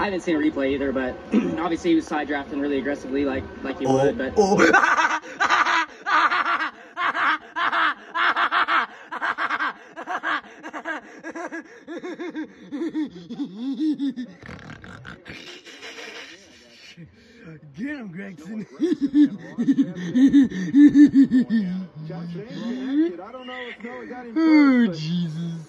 I haven't seen a replay either, but obviously he was side drafting really aggressively, like like he Oh, would. But oh. Get him, Gregson. Oh, Jesus.